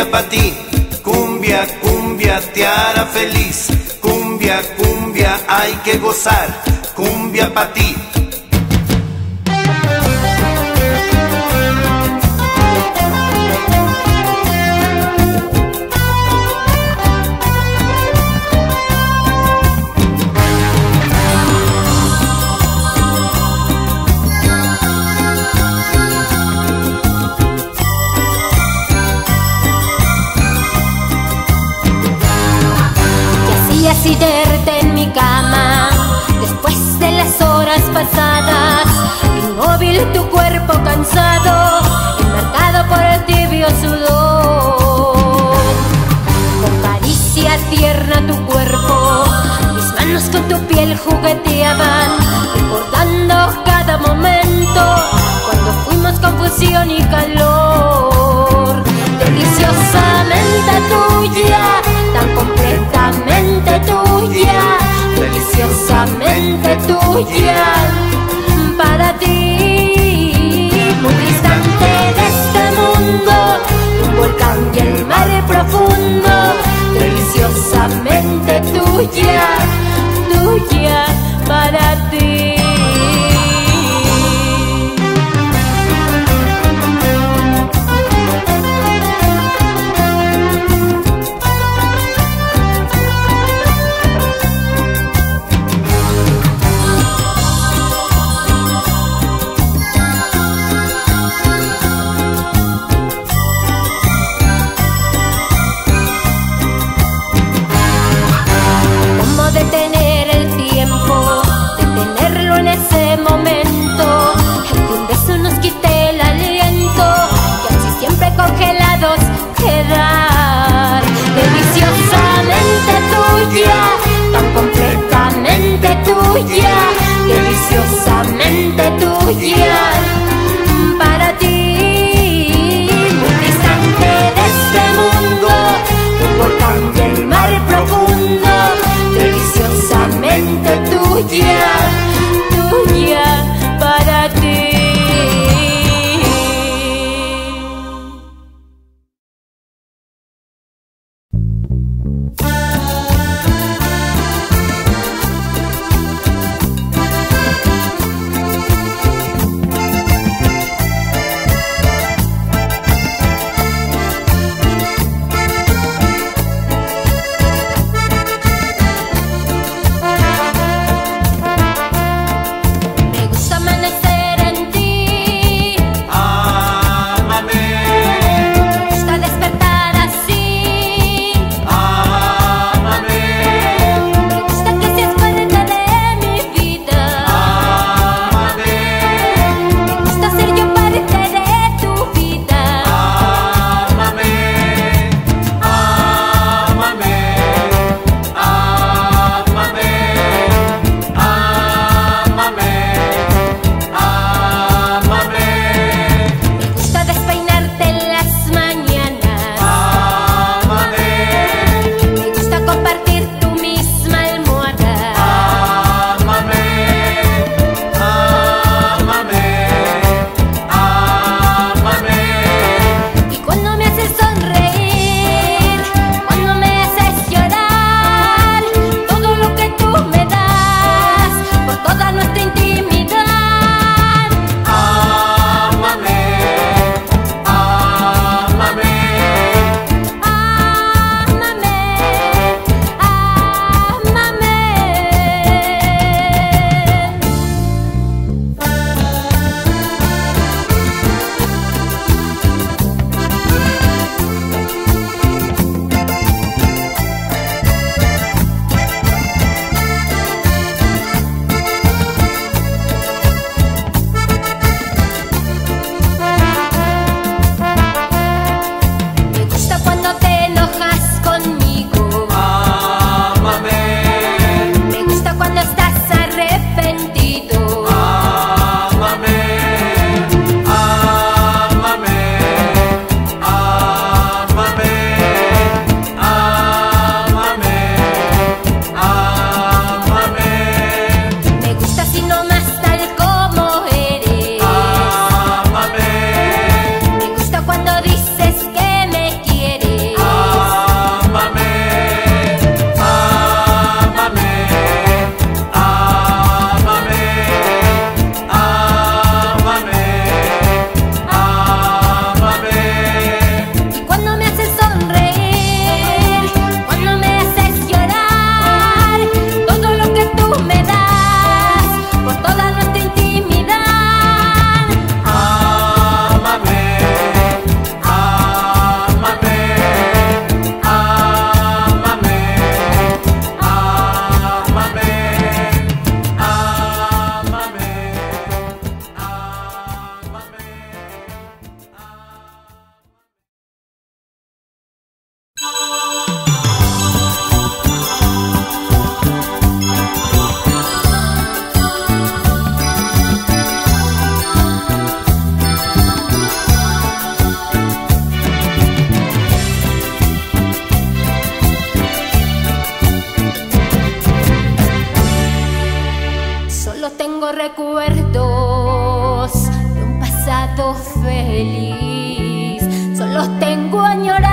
cumbia ti, cumbia, cumbia te hará feliz, cumbia, cumbia hay que gozar, cumbia pa' ti. Inmóvil tu cuerpo cansado, enmarcado por el tibio sudor. Con caricia tierna tu cuerpo, mis manos con tu piel jugueteaban, recordando cada momento cuando fuimos confusión y calor. Deliciosamente tuya, tan completamente tuya, deliciosamente tuya, deliciosamente tuya, tuya, tuya. Deliciosamente tuya. feliz. Solo tengo añoranza.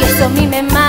y eso a mí me mata.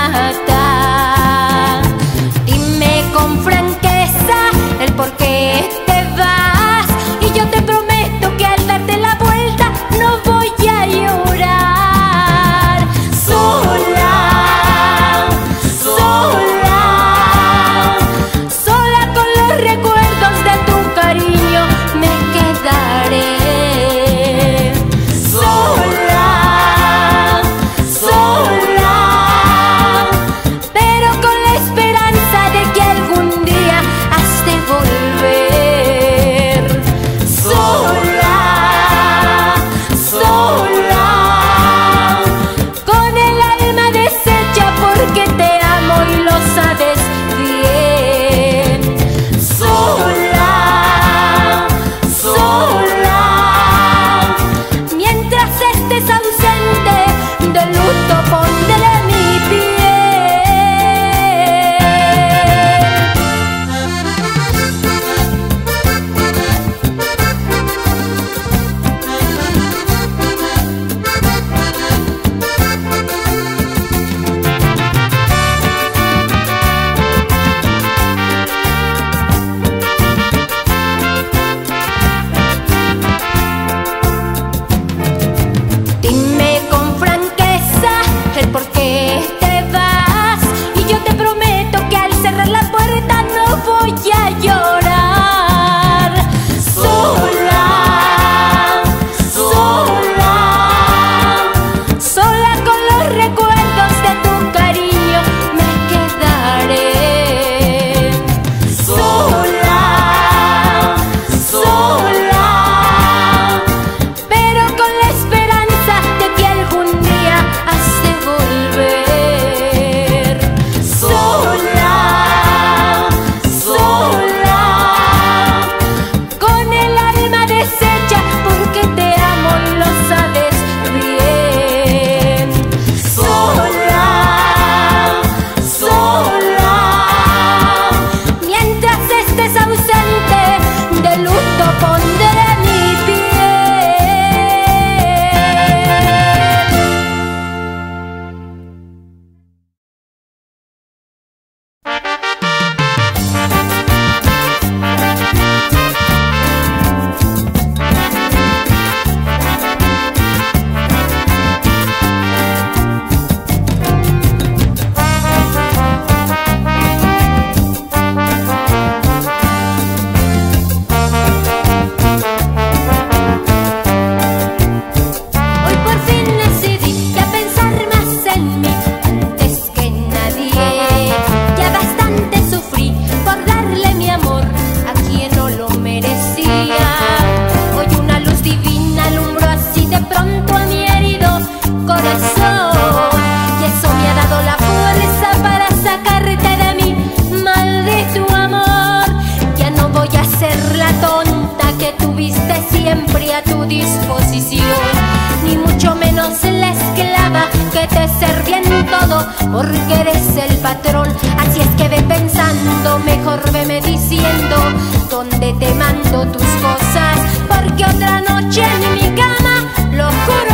donde te mando tus cosas, porque otra noche en mi cama, lo juro.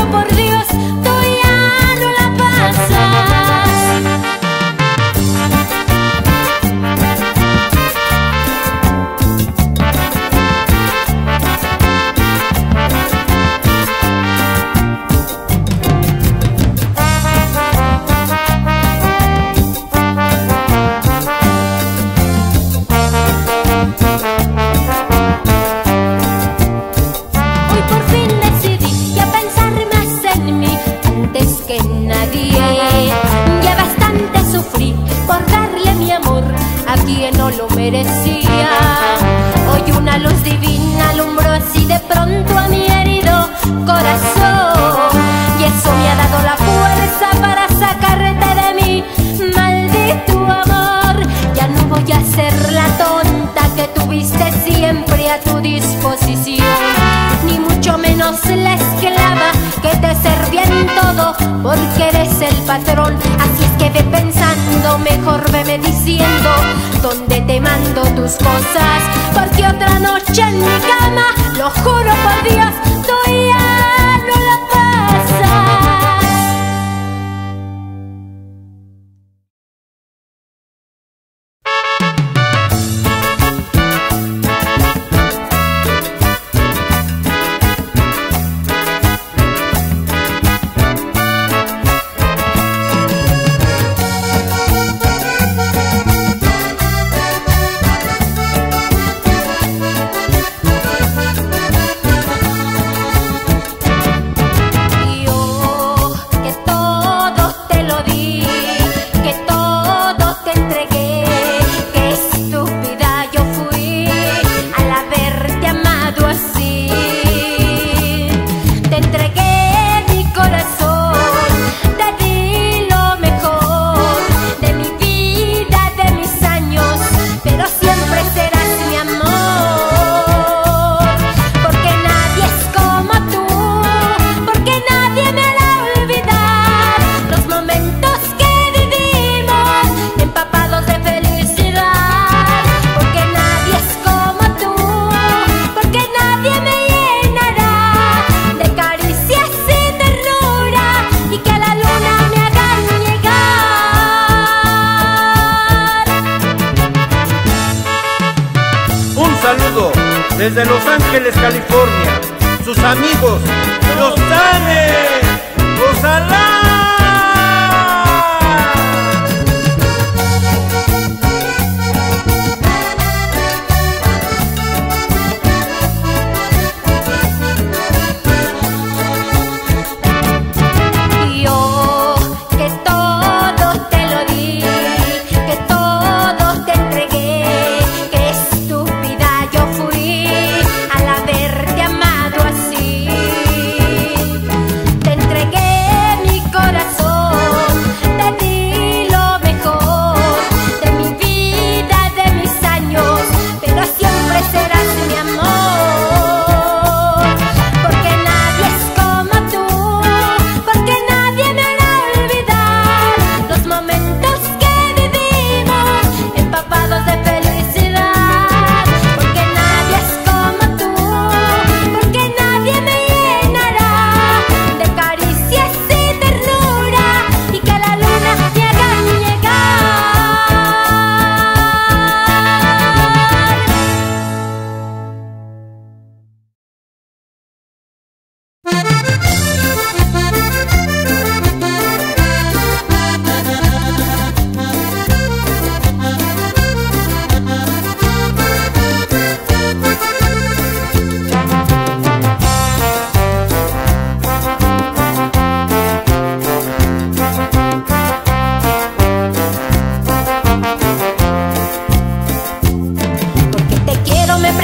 porque eres el patrón. Así es que ve pensando, mejor veme diciendo dónde te mando tus cosas, porque otra noche en mi cama, lo juro por Dios. saludo desde Los Ángeles, California, sus amigos, los Tanes, los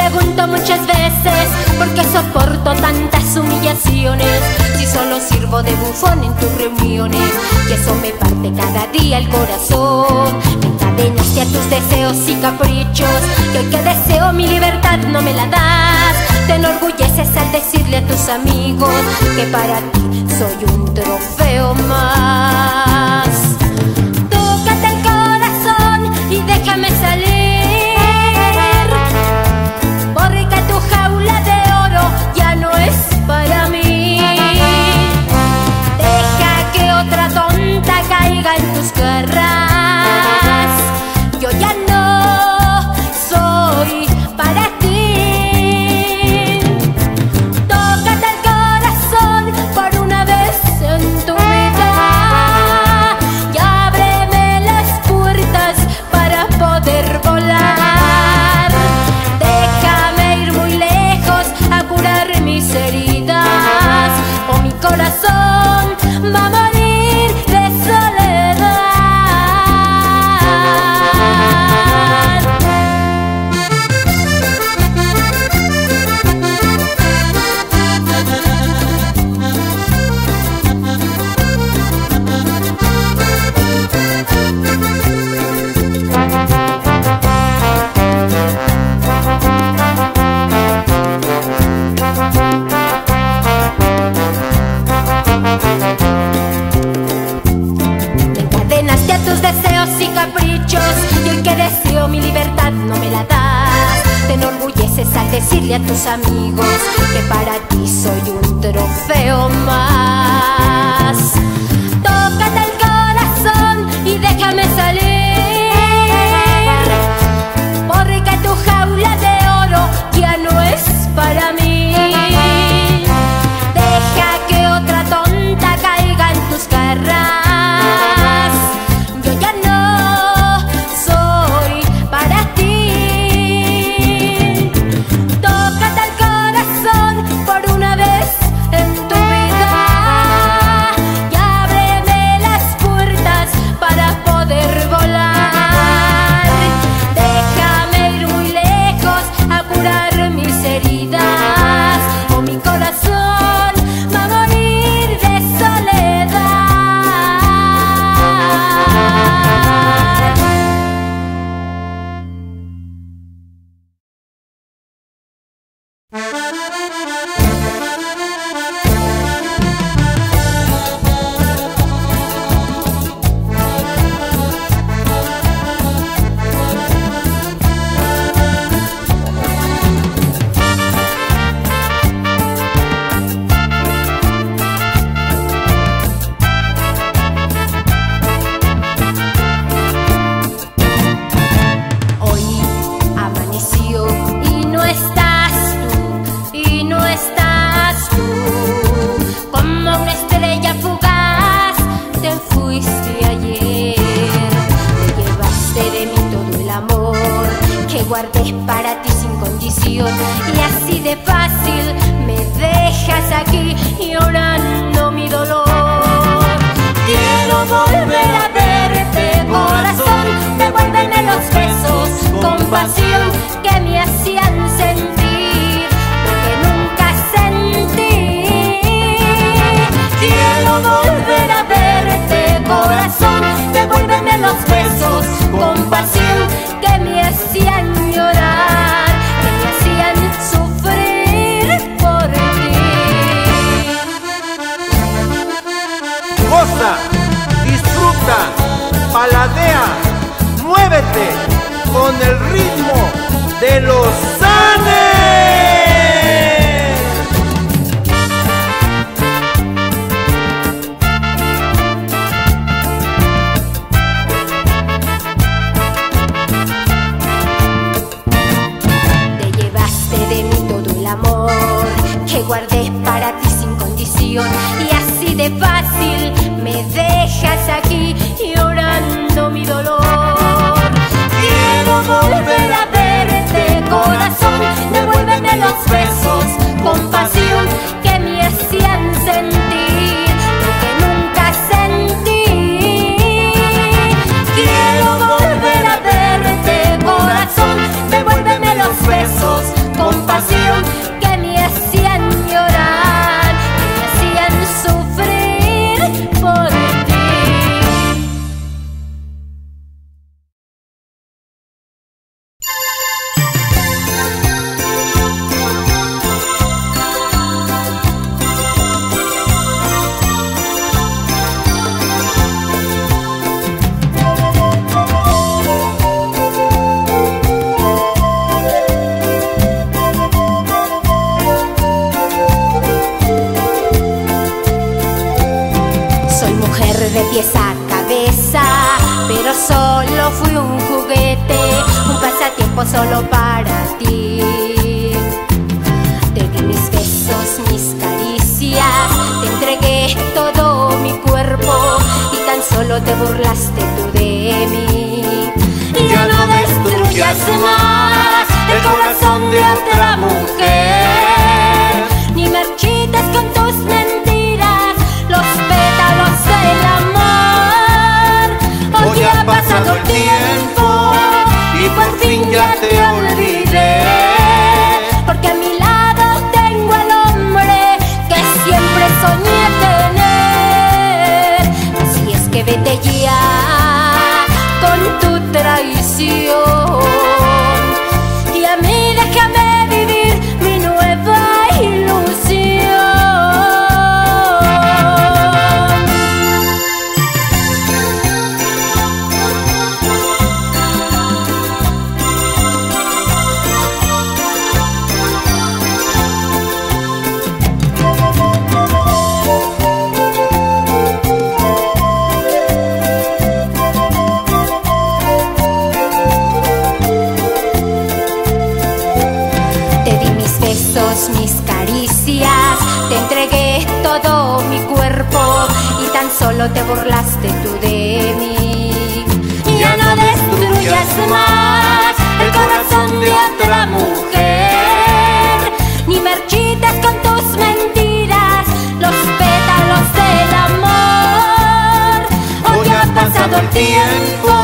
pregunto muchas veces por qué soporto tantas humillaciones si solo sirvo de bufón en tus reuniones y eso me parte cada día el corazón. Me encadenaste a tus deseos y caprichos que hoy que deseo mi libertad no me la das. Te enorgulleces al decirle a tus amigos que para ti soy un trofeo más. Tócate el corazón y déjame compasión que me hacían sentir lo que nunca sentí. Quiero volver a verte, corazón, devuélveme los besos, compasión que me hacían llorar, que me hacían sufrir por ti. Goza, disfruta, paladea, muévete con el ritmo de los Andes. Te llevaste de mí todo el amor que guardé para ti sin condición y así de fácil me dejas aquí. solo te burlaste tú de mí. Ya no destruyas más el corazón de otra mujer, ni marchitas con tus mentiras los pétalos del amor. Hoy ha pasado el tiempo y por fin ya te olvidé. nueva mujer, ni marchitas con tus mentiras los pétalos del amor. Hoy ha pasado el tiempo.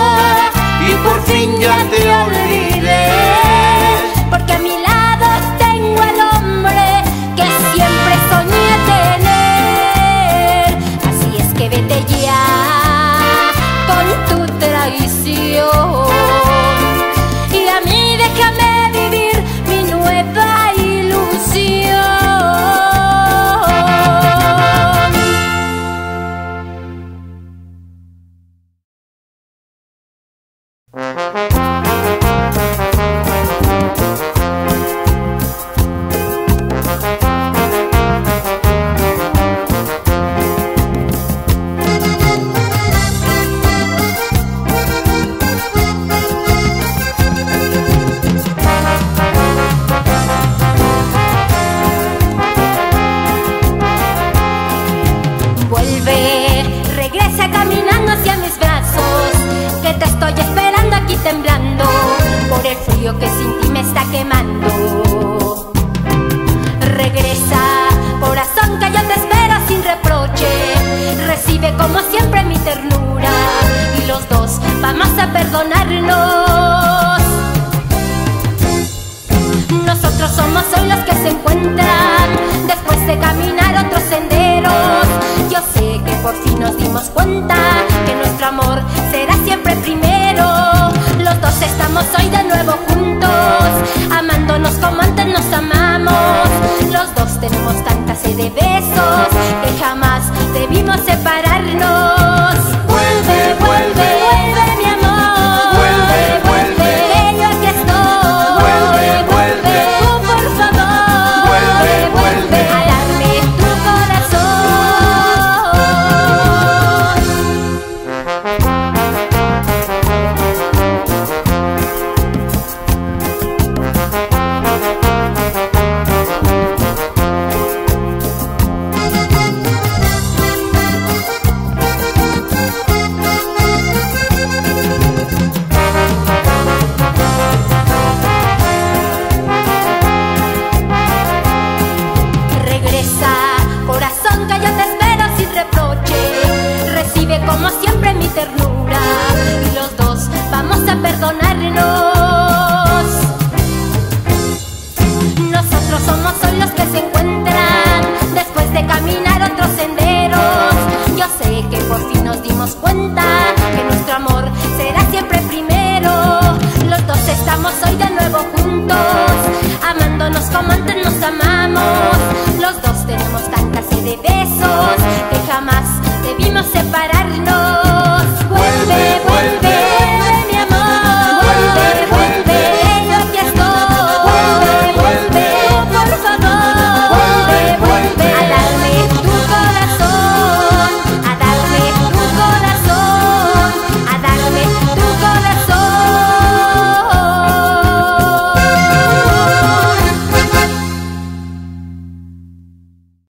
separarnos.